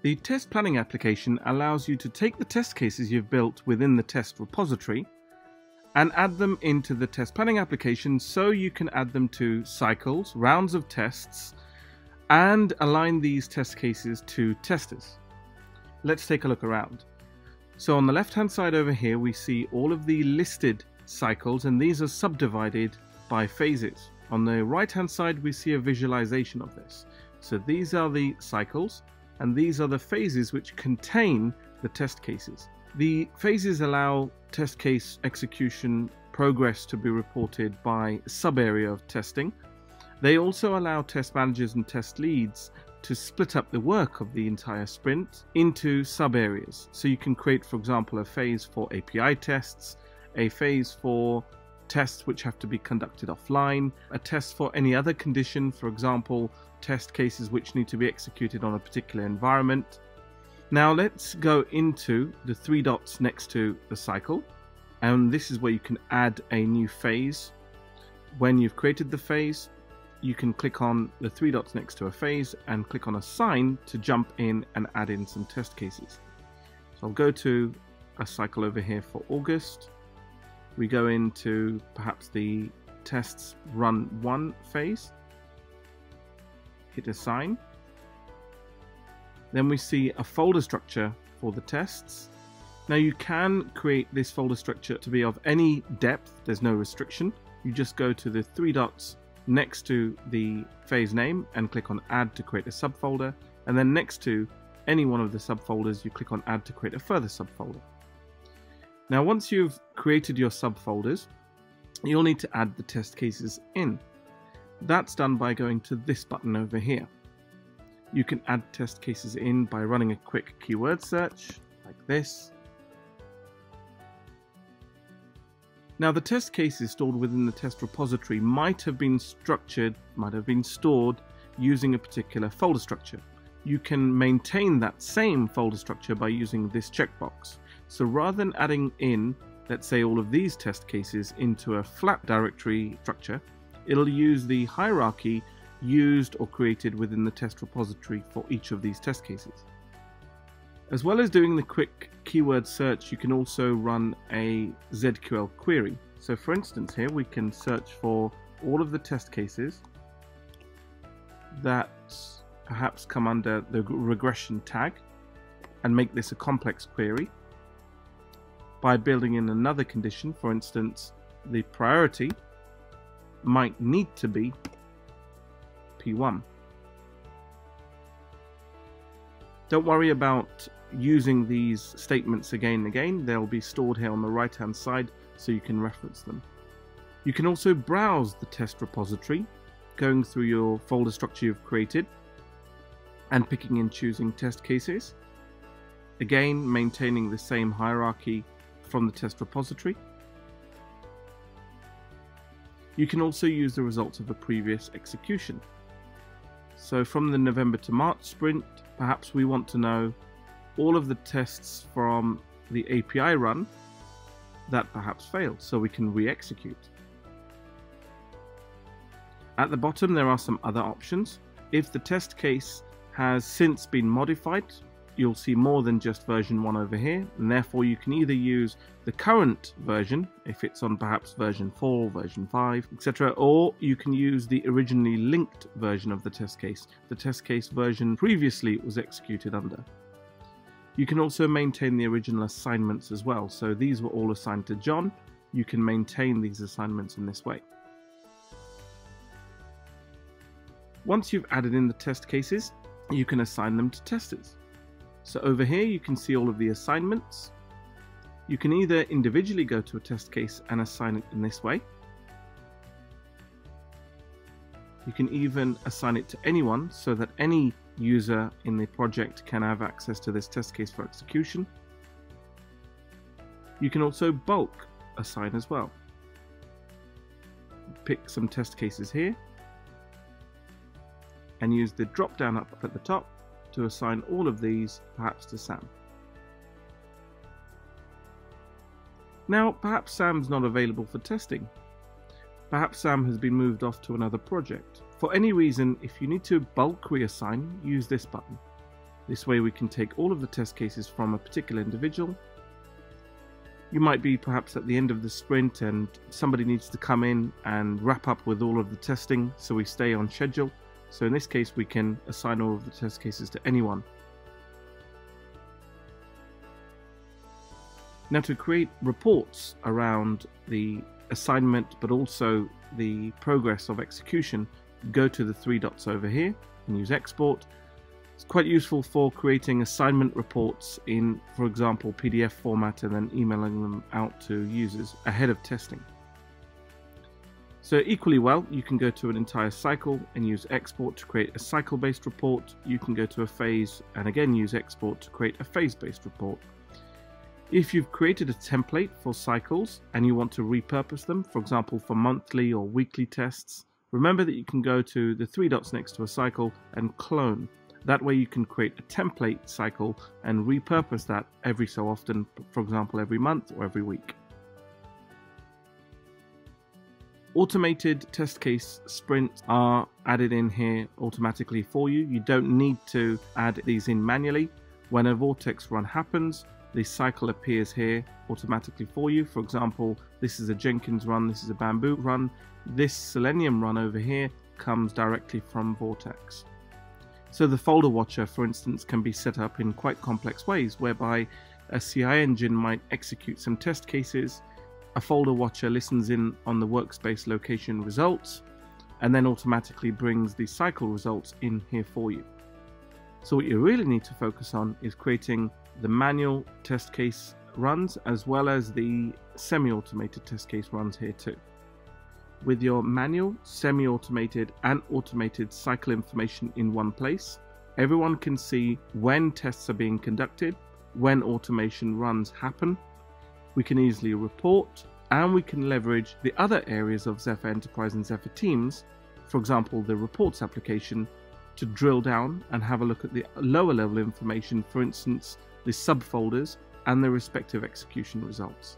The test planning application allows you to take the test cases you've built within the test repository and add them into the test planning application so you can add them to cycles, rounds of tests, and align these test cases to testers. Let's take a look around. So on the left hand side over here we see all of the listed cycles and these are subdivided by phases. On the right hand side we see a visualization of this. So these are the cycles and these are the phases which contain the test cases. The phases allow test case execution progress to be reported by sub area of testing. They also allow test managers and test leads to split up the work of the entire sprint into sub areas. So you can create, for example, a phase for API tests, a phase for tests which have to be conducted offline, a test for any other condition, for example, test cases which need to be executed on a particular environment. Now let's go into the three dots next to the cycle and this is where you can add a new phase. When you've created the phase, you can click on the three dots next to a phase and click on assign to jump in and add in some test cases. So I'll go to a cycle over here for August. We go into perhaps the tests run one phase. Hit assign. Then we see a folder structure for the tests. Now you can create this folder structure to be of any depth, there's no restriction. You just go to the three dots next to the phase name and click on add to create a subfolder and then next to any one of the subfolders you click on add to create a further subfolder. Now once you've created your subfolders you'll need to add the test cases in. That's done by going to this button over here. You can add test cases in by running a quick keyword search like this Now the test cases stored within the test repository might have been structured, might have been stored using a particular folder structure. You can maintain that same folder structure by using this checkbox. So rather than adding in, let's say all of these test cases into a flat directory structure, it'll use the hierarchy used or created within the test repository for each of these test cases. As well as doing the quick keyword search, you can also run a ZQL query. So for instance here, we can search for all of the test cases that perhaps come under the regression tag and make this a complex query by building in another condition. For instance, the priority might need to be P1. Don't worry about using these statements again and again. They'll be stored here on the right hand side so you can reference them. You can also browse the test repository, going through your folder structure you've created and picking and choosing test cases. Again, maintaining the same hierarchy from the test repository. You can also use the results of a previous execution. So from the November to March sprint, perhaps we want to know all of the tests from the API run that perhaps failed, so we can re-execute. At the bottom there are some other options. If the test case has since been modified, you'll see more than just version 1 over here, and therefore you can either use the current version, if it's on perhaps version 4, version 5, etc., or you can use the originally linked version of the test case, the test case version previously was executed under. You can also maintain the original assignments as well. So these were all assigned to John. You can maintain these assignments in this way. Once you've added in the test cases, you can assign them to testers. So over here you can see all of the assignments. You can either individually go to a test case and assign it in this way. You can even assign it to anyone so that any user in the project can have access to this test case for execution. You can also bulk assign as well. Pick some test cases here and use the drop down up at the top to assign all of these perhaps to Sam. Now perhaps Sam's not available for testing. Perhaps Sam has been moved off to another project. For any reason, if you need to bulk reassign, use this button. This way we can take all of the test cases from a particular individual. You might be perhaps at the end of the sprint and somebody needs to come in and wrap up with all of the testing so we stay on schedule. So in this case we can assign all of the test cases to anyone. Now to create reports around the assignment but also the progress of execution, go to the three dots over here and use export. It's quite useful for creating assignment reports in, for example, PDF format and then emailing them out to users ahead of testing. So equally well, you can go to an entire cycle and use export to create a cycle-based report. You can go to a phase and again use export to create a phase-based report. If you've created a template for cycles and you want to repurpose them, for example for monthly or weekly tests, remember that you can go to the three dots next to a cycle and clone. That way you can create a template cycle and repurpose that every so often, for example every month or every week. Automated test case sprints are added in here automatically for you. You don't need to add these in manually. When a vortex run happens, the cycle appears here automatically for you. For example, this is a Jenkins run, this is a Bamboo run. This Selenium run over here comes directly from Vortex. So the folder watcher, for instance, can be set up in quite complex ways, whereby a CI engine might execute some test cases, a folder watcher listens in on the workspace location results, and then automatically brings the cycle results in here for you. So what you really need to focus on is creating the manual test case runs as well as the semi-automated test case runs here too. With your manual, semi-automated and automated cycle information in one place, everyone can see when tests are being conducted, when automation runs happen. We can easily report and we can leverage the other areas of Zephyr Enterprise and Zephyr Teams, for example the reports application, to drill down and have a look at the lower level information, for instance the subfolders and their respective execution results.